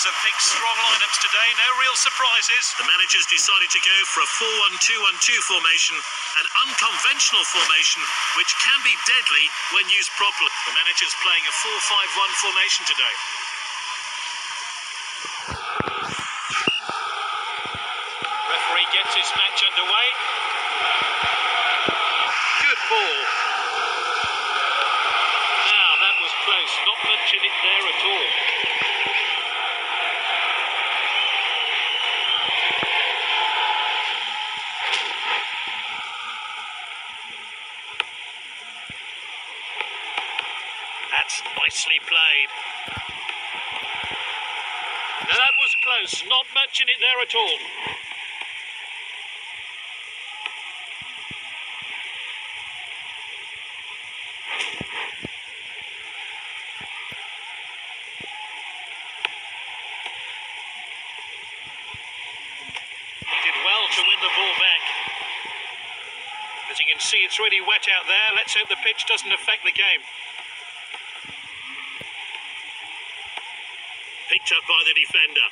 Both managers have picked strong lineups today, no real surprises. The managers decided to go for a 4-1-2-1-2 formation, an unconventional formation which can be deadly when used properly. The manager's playing a 4-5-1 formation today. Referee gets his match underway. Good ball. Now, that was close. Not much in it there That's nicely played. That was close. Not much in it there at all. He did well to win the ball back. As you can see, it's really wet out there. Let's hope the pitch doesn't affect the game. Picked up by the defender.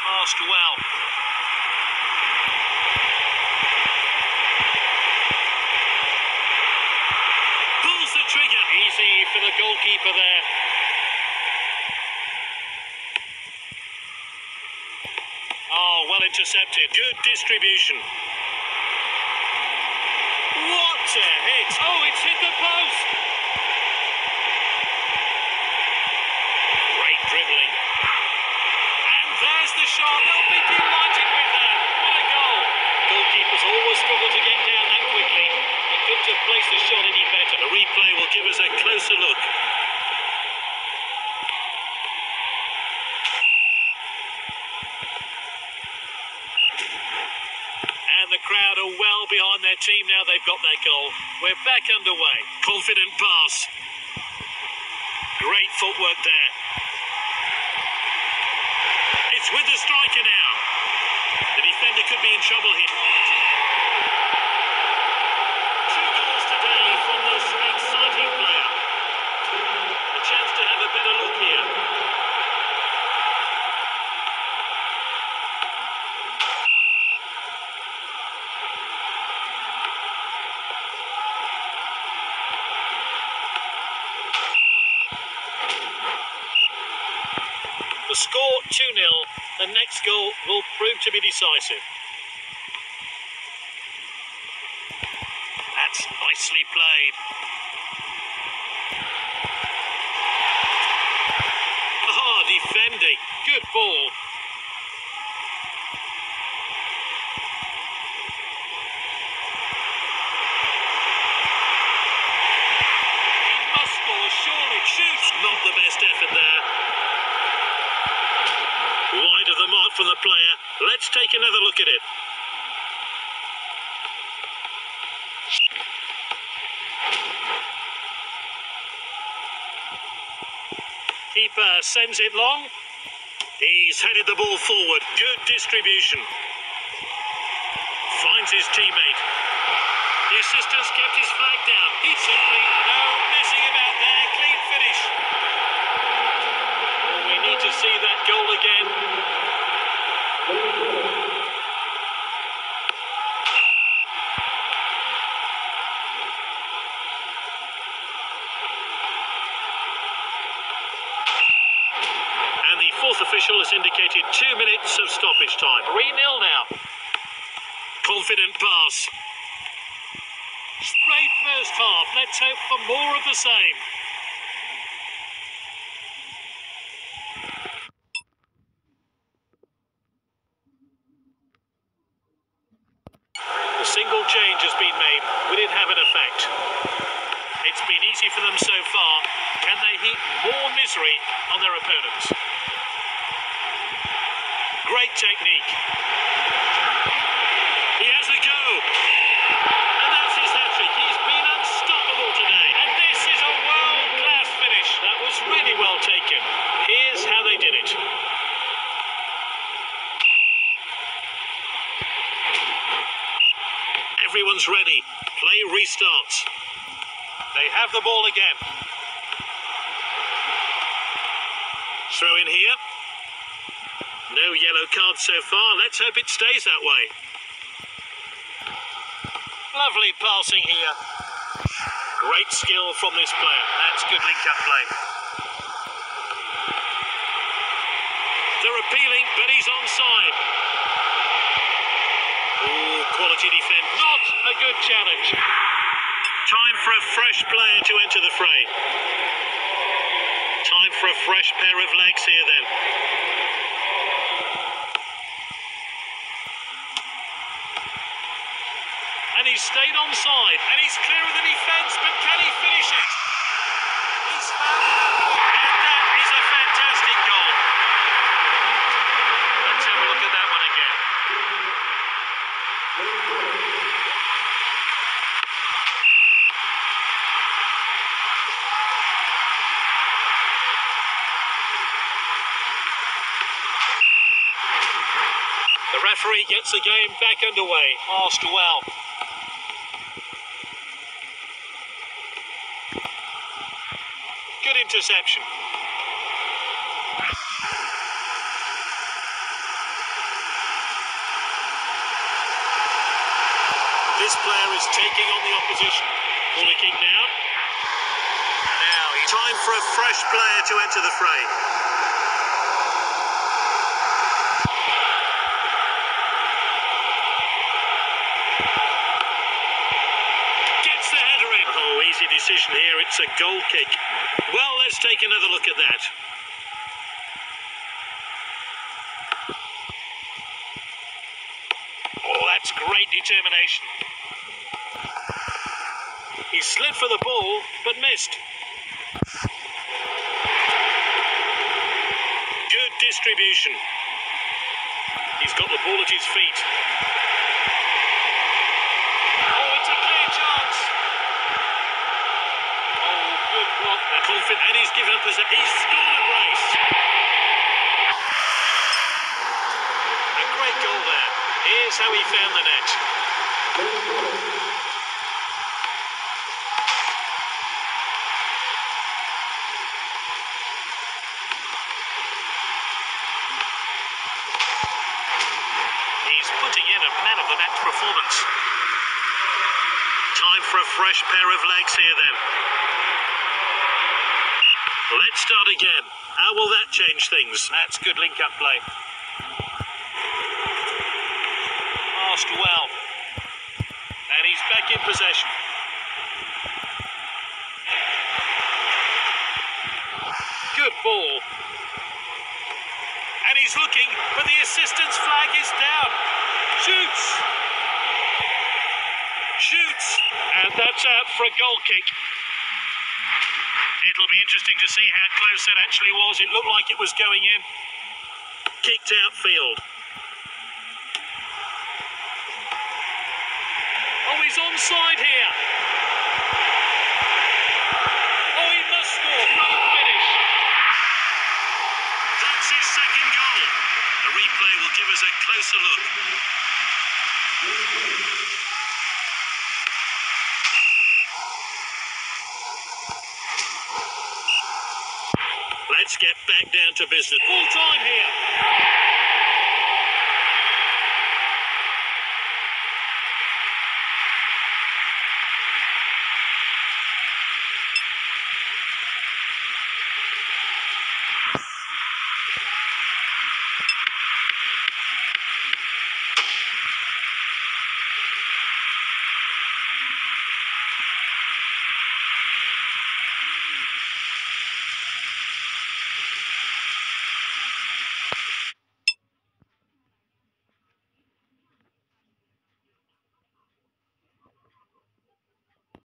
Passed well. Pulls the trigger. Easy for the goalkeeper there. Oh, well intercepted. Good distribution. What a hit! Oh, it's hit the post! Great dribbling. And there's the shot. They'll be delighted with that. What a goal! Goalkeepers always struggle to get down that quickly. They couldn't have placed the shot any better. The replay will give us a closer look. And the crowd are well behind their team now they've got their goal. We're back underway. Confident pass. Great footwork there. It's with the striker now. The defender could be in trouble here. Two goals today from this exciting player. A chance to have a better look here. The score 2 0. The next goal will prove to be decisive. That's nicely played. Ah, defending. Good ball. He must score, surely. Shoots. Not the best effort there. Wide of the mark from the player. Let's take another look at it. Keeper uh, sends it long. He's headed the ball forward. Good distribution. Finds his teammate. The assistant's kept his flag down. He simply no messing about there. Clean finish. Oh, we need to see that goal again. And the fourth official has indicated two minutes of stoppage time. 3 0 now. Confident pass. Great first half. Let's hope for more of the same. The single change has been made. Will it have an effect? It's been easy for them so far. Can they heap more misery on their opponents? Great technique. He has a go. And that's his hat trick. He's been unstoppable today. And this is a world class finish. That was really well taken. Here's how they did it. Everyone's ready. Play restarts. They have the ball again. Throw in here. No yellow cards so far. Let's hope it stays that way. Lovely passing here. Great skill from this player. That's good link-up play. They're appealing, but he's onside. Ooh, quality defence. Not a good challenge. Time for a fresh player to enter the fray. Time for a fresh pair of legs here then. And he's stayed onside. And he's clear of the defence, but can he finish it? He's found it. And that is a fantastic goal. Let's have a look at that one again. The referee gets the game back underway. Asked well. Good interception. This player is taking on the opposition. Corner kick now. Now Time for a fresh player to enter the fray. gets the header in. Oh, easy decision here. It's a goal kick. Well, let's take another look at that. Oh, that's great determination. He slid for the ball, but missed. Good distribution. He's got the ball at his feet. Oh, it's a clear chance. Oh, block. Confident, and he's given as he's scored a brace. A great goal there. Here's how he found the net. He's putting in a man of the match performance. Time for a fresh pair of legs here then. Let's start again. How will that change things? That's good link-up play. Passed well. And he's back in possession. Good ball. And he's looking, but the assistant's flag is down. Shoots. Shoots. And that's out for a goal kick. It'll be interesting to see how close that actually was. It looked like it was going in. Kicked outfield. Oh, he's onside here. Oh, he must score. Great finish. That's his second goal. The replay will give us a closer look. Let's get back down to business. Full time here.